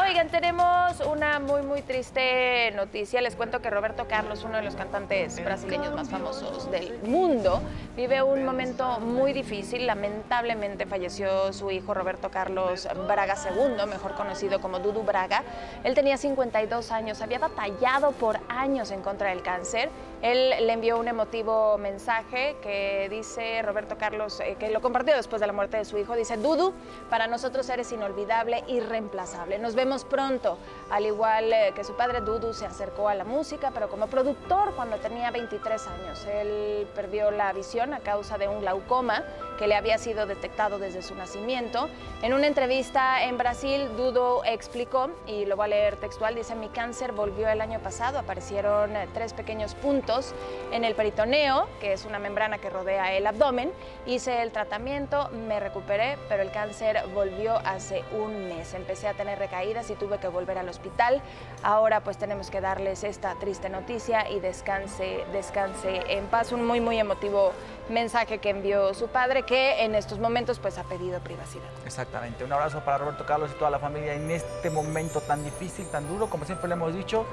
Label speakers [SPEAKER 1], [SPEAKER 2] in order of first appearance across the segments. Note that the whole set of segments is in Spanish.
[SPEAKER 1] Oh, Oigan, tenemos una muy, muy triste noticia. Les cuento que Roberto Carlos, uno de los cantantes brasileños más famosos del mundo, vive un momento muy difícil. Lamentablemente falleció su hijo Roberto Carlos Braga II, mejor conocido como Dudu Braga. Él tenía 52 años, había batallado por años en contra del cáncer. Él le envió un emotivo mensaje que dice Roberto Carlos, eh, que lo compartió después de la muerte de su hijo, dice, Dudu, para nosotros eres inolvidable, irreemplazable. Nos vemos pronto. Al igual eh, que su padre, Dudu se acercó a la música, pero como productor cuando tenía 23 años. Él perdió la visión a causa de un glaucoma que le había sido detectado desde su nacimiento. En una entrevista en Brasil, Dudu explicó, y lo voy a leer textual, dice, mi cáncer volvió el año pasado, aparecieron eh, tres pequeños puntos en el peritoneo, que es una membrana que rodea el abdomen. Hice el tratamiento, me recuperé, pero el cáncer volvió hace un mes. Empecé a tener recaídas y tuve que volver al hospital. Ahora pues tenemos que darles esta triste noticia y descanse, descanse en paz. Un muy, muy emotivo mensaje que envió su padre, que en estos momentos pues ha pedido privacidad.
[SPEAKER 2] Exactamente. Un abrazo para Roberto Carlos y toda la familia en este momento tan difícil, tan duro, como siempre le hemos dicho.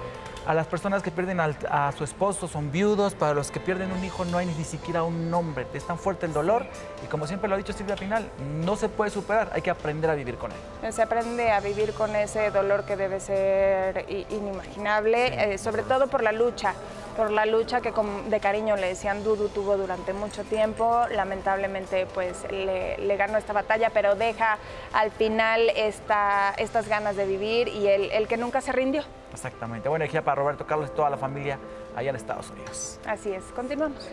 [SPEAKER 2] A las personas que pierden a su esposo son viudos, para los que pierden un hijo no hay ni siquiera un nombre. Es tan fuerte el dolor y como siempre lo ha dicho Silvia Pinal, no se puede superar, hay que aprender a vivir con él.
[SPEAKER 1] Se aprende a vivir con ese dolor que debe ser inimaginable, eh, sobre todo por la lucha, por la lucha que de cariño le decían Dudu tuvo durante mucho tiempo. Lamentablemente pues le, ganó esta batalla, pero deja al final esta, estas ganas de vivir y el, el que nunca se rindió.
[SPEAKER 2] Exactamente. Buena energía para Roberto Carlos y toda la familia allá en Estados Unidos.
[SPEAKER 1] Así es. Continuamos.